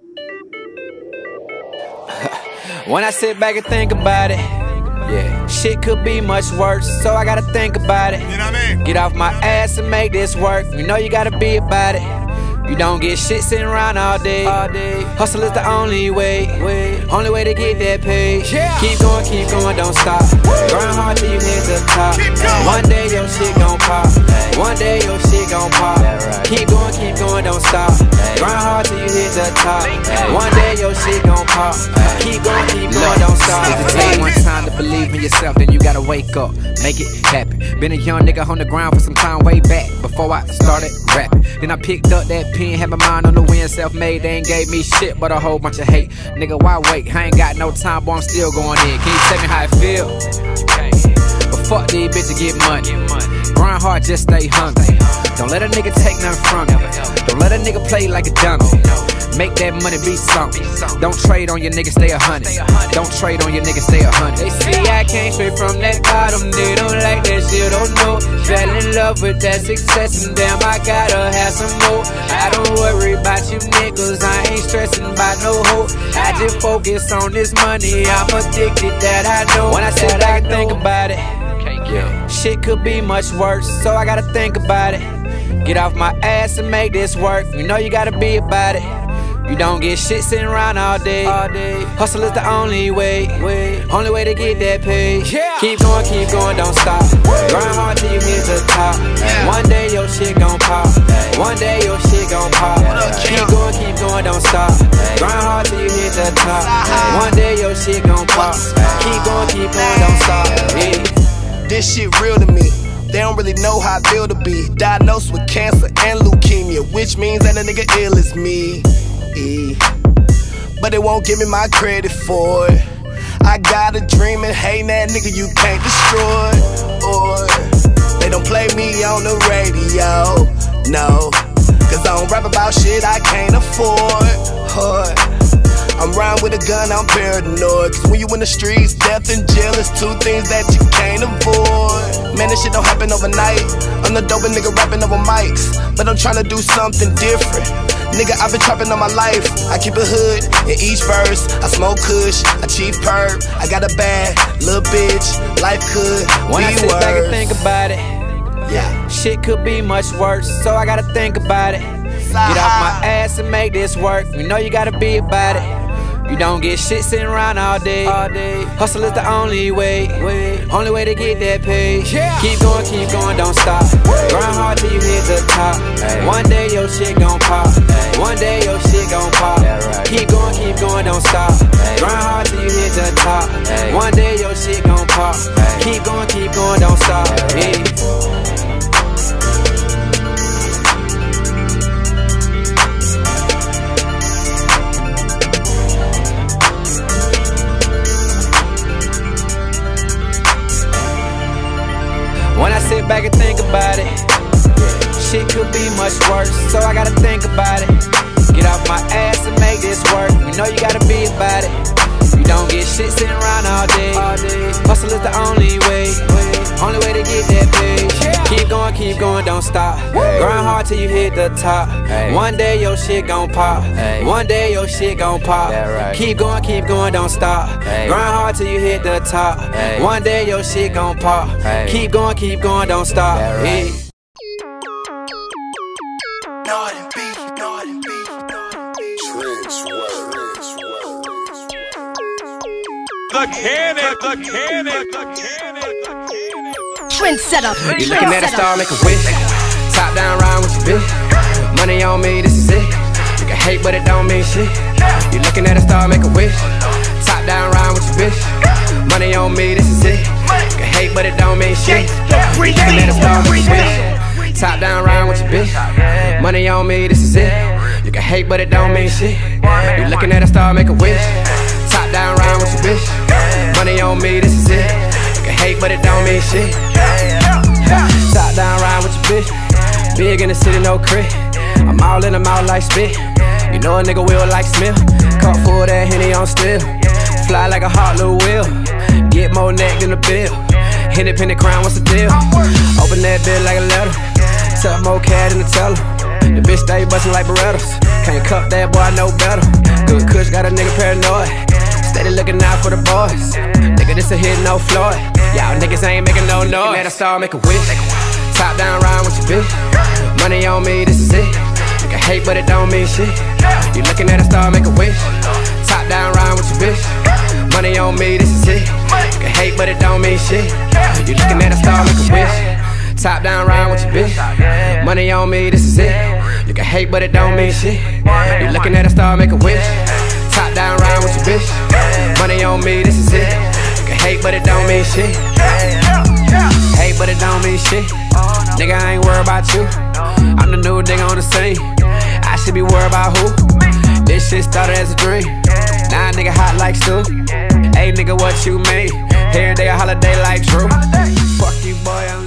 when I sit back and think about it, yeah, shit could be much worse, so I gotta think about it. You know what I mean? Get off my ass and make this work. You know you gotta be about it. You don't get shit sitting around all day. All day. Hustle is the only way. Only way to get that pay. Yeah. Keep going, keep going, don't stop. Grind hard till you hit the top. One day your shit gon' pop. One day your shit gon' pop. Keep going, keep going, don't stop. Grind hard till you hit the top. One day your shit gon' pop. Keep going, keep going, don't stop. If it take one time to believe in yourself, then you gotta wake up, make it happen. Been a young nigga on the ground for some time way back before I started rapping. Then I picked up that pen, had my mind on the wind, self made. They ain't gave me shit but a whole bunch of hate. Nigga, why wait? I ain't got no time, but I'm still going in. Can you tell me how it feel? But fuck these bitches, get money. Grind hard, just stay hungry. Don't let a nigga take nothing from you. Don't let a nigga play like a dummy. Make that money be something. Don't trade on your nigga, stay a hundred. Don't trade on your nigga, stay a hundred. They see I came straight from that bottom. They don't like that shit, don't know. Fell in love with that success, and damn, I gotta have some more. I don't worry about you niggas, I ain't stressing about no hope. I just focus on this money, I'm addicted that I know. When I sit back and think about it, yeah, shit could be much worse, so I gotta think about it. Get off my ass and make this work. You know you gotta be about it. You don't get shit sitting around all day. All day. Hustle is the only way. way. Only way to get that pay. Yeah. Keep going, keep going, don't stop. Grind hard till you hit the top. One day your shit gon' pop. One day your shit gon' pop. Keep going, keep going, don't stop. Grind hard till you hit the top. One day your shit gon' pop. Keep going, keep going, don't stop. This shit real to me. They don't really know how I feel to be diagnosed with cancer and leukemia, which means that a nigga ill is me. E. But they won't give me my credit for it. I got a dream and hey, that nigga you can't destroy. Or they don't play me on the radio, no. Cause I don't rap about shit I can't afford. Or, I'm riding with a gun, I'm paranoid. Cause when you in the streets, death and jail is two things that you can't avoid. Man, this shit don't happen overnight. I'm the dopest nigga rapping over mics. But I'm trying to do something different. Nigga, I've been trapping all my life. I keep a hood in each verse. I smoke kush, I chief perp. I got a bad little bitch. Life could When I sit worse. back and think about it. yeah. Shit could be much worse, so I gotta think about it. Get off my ass and make this work. You know you gotta be about it. You don't get shit sitting around all day. All day. Hustle is the only way. way. Only way to get that pay. Yeah. Keep going, keep going, don't stop. Grind hard till you hit the top. One day your shit gon' pop. One day your shit gon' pop. Keep going, keep going, don't stop. Grind hard till you hit the top. One day your shit gon' pop. Keep going, keep going, don't stop. Yeah. When I sit back and think about it, shit could be much worse, so I gotta think about it. Get off my ass and make this work. You know you gotta be about it. You don't get shit sitting around all day. Hustle is the only way. Only way to get that pay. Keep going, keep going, don't stop. Grind hard till you hit the top. One day your shit gon' pop. One day your shit gon' pop. Keep going, keep going, don't stop. Grind hard till you hit the top. One day your shit gon' pop. Keep going, keep going, don't stop. Yeah. Northern beat, Northern beat, Northern beat. The cannon, the cannon, the cannon, the cannon. Trendsetter. You looking at a star, make a wish. Top down, ride with your bitch. Money on me, this is it. You can hate, but it don't mean shit. You looking at a star, make a wish. Top down, ride with your bitch. Money on me, this is it. You can hate, but it don't mean shit. You looking at a star, make a wish. Top down, ride with your bitch. Money on me, this is it. You can hate, but it don't mean shit. You looking at a star, make a wish. Top down, ride with your bitch. Money on me, this is it. Hate, but it don't mean shit. Top down, ride with your bitch. Big in the city, no crit. I'm all in the mouth like spit. You know a nigga will like Smith. Cup full that Henny on still. Fly like a hot little wheel. Get more neck than a bill. Independent crown, what's the deal? Open that bill like a letter. Tuck more cat in the teller. The bitch stay bustin' like Berettas. Can't cup that boy, I know better. English got a nigga paranoid. Steady looking out for the boys. Nigga, this a hit, no floor. Y'all niggas ain't making no noise. Let a star make a wish. Top down, ride with your bitch. Money on me, this is it. You can hate, but it don't mean shit. You looking at a star, make a wish. Top down, ride with your bitch. Money on me, this is it. You can hate, but it don't mean shit. You looking at a star, make a wish. Top down, ride with your bitch. Money on me, this is it. You can hate, but it don't mean shit. You looking at a star, make a wish. Top down, ride with your bitch. On me, this is it. You can hate, but it don't mean shit. Hate, but it don't mean shit. Nigga, I ain't worried about you. I'm the new nigga on the scene. I should be worried about who. This shit started as a dream. Now nigga hot like stew. Hey nigga, what you mean? Here and there, holiday like Drew. Fuck you, boy. I'm